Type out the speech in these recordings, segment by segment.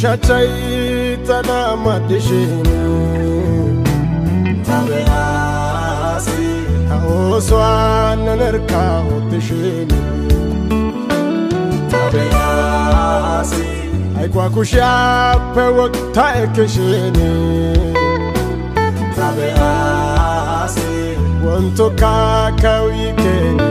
kushachaitana madishini tabeasi haoswana nerkaotishini tabeasi haikwakushape woktaekishini tabeasi wonto kakawikeni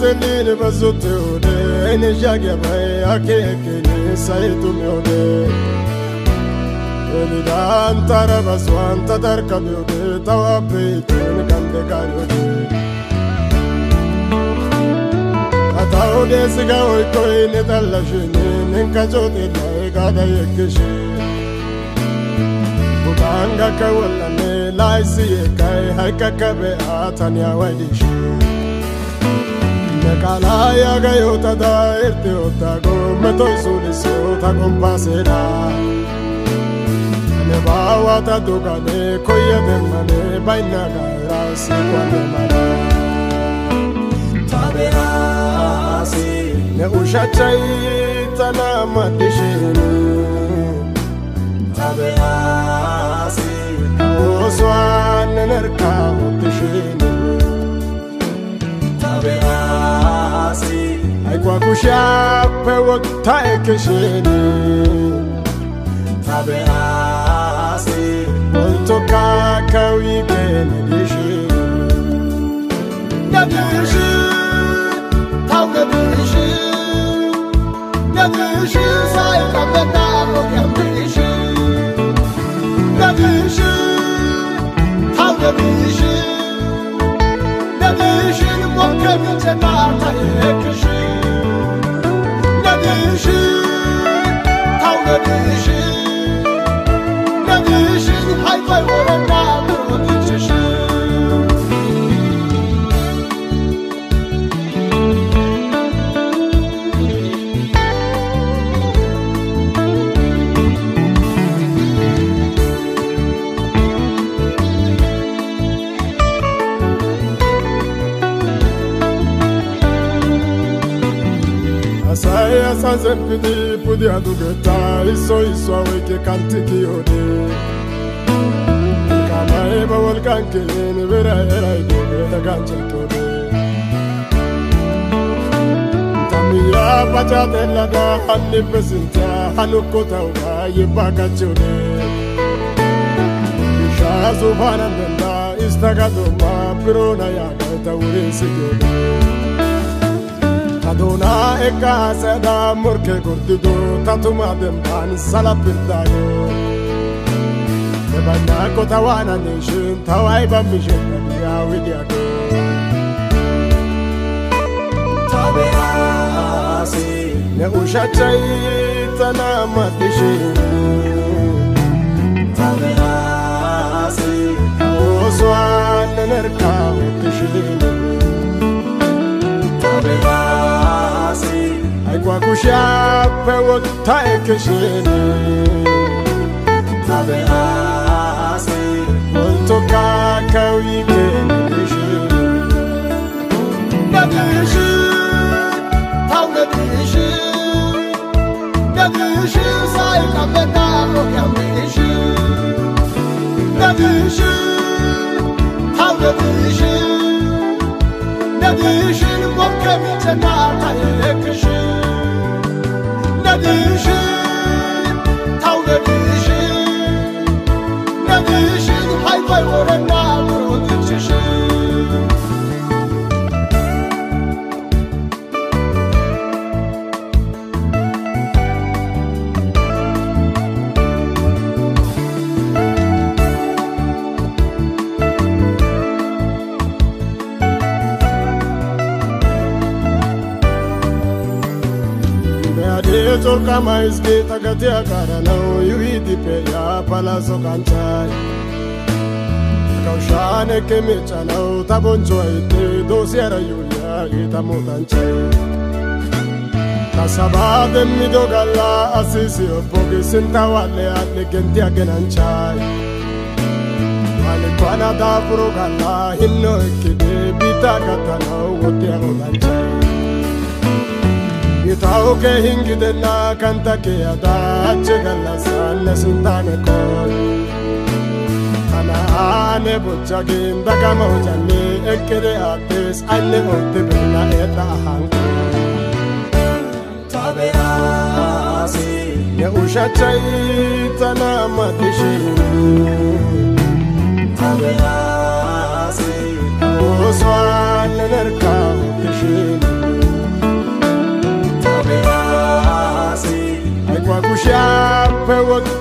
تنين بزوتوني إن جاك بهي أكيكني سيتم يوني إن دان ترى بس وانت تركب يوني توابيتين كان دكار يوني أتاودي سيغاوي كويني تلاشيني نين كجوتي لايقا دايكشي Banga kawalane laisi yekai haika kabe atani awadishi akala ya gaitu ta da ertu ta go me toisu lesu ta compasera me bawa ta dokate ne baina da sa pa me baina tabe asi me uchataita na ma de jeno tabe asi Aikwa kushape wokta ekishini tabeasi Wonto kaka wikeni asanze mpidi pudi adugeta iso iswa weke kantiki yode kama eba wolkan kene vera era idoge daganche tode tamiya pacha delada hanni pesinta hanukota uga yebaka chode Subhanallah, istagatumma, pirona yaga, taurisi de. Sigode Kaduna eka seda murke gurdido tatuma demban salapirdago Ebanya ko tawana nishin tawai bamishin ya widiago tabeasi Ne usha chai tana madishin tabeasi Oswa nenerka utishin Aikwa kushape wokta ekishin tabeasi Wonto kaka wikeni dishin nadishi tau nadishi Godaadee corqama isgee tagate akaadhanau yuhidipe yaa palaaso kanchaay. Kaushaan ekke meechanau taboncho aite doosiara yuuyaa ita mootanchay. Kasabaate midogala asisi obbogi sintawaale adde genti agenanchay. Ani kwana daafuro gala hinno katanau wotti agootanchay. Itaa'u kee hin gidenna kan takkee adaache gallasaan na sintaane koon. Kanaane bocha ginda gama hojanne ekkede addees anne ootte birna edha ahanko. tabeasi Ya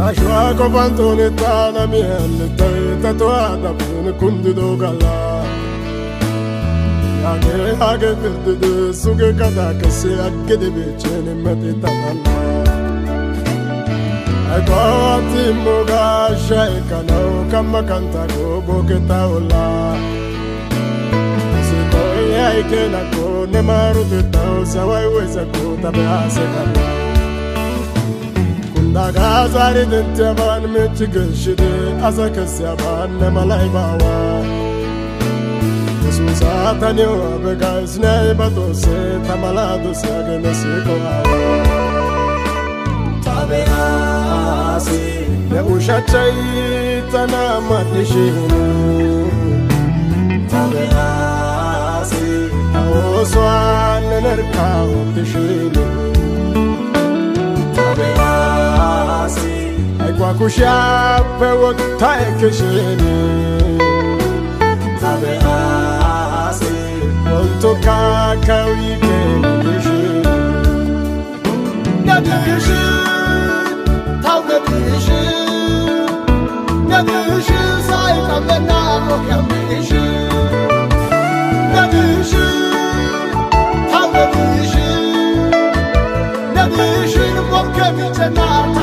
Tashwa ko pantone tana mi helle tay tatuada pun kundi do gala. Age age filde de suge kada kese akke de bechene mate tanala. Ai kwati moga shai kana kama kanta go boke taula. Siko ya ike na ko ne maru de tau sawai weza ko tabe ase kana. daga zari din teban mi chigil shidi azaka siaban ne malai bawa Yesu satani wa bega isnei bato se tamala do se agene se kowa Tabe asi ne usha chai tana matishinu Tabe asi awoswa nenerka utishinu kusha pewo tae kishini Tabe ase Onto kaka uike mkishini Nya dirishi Tau de dirishi Nya dirishi Sae tabe na okya mkishini Nie wiem, czy to.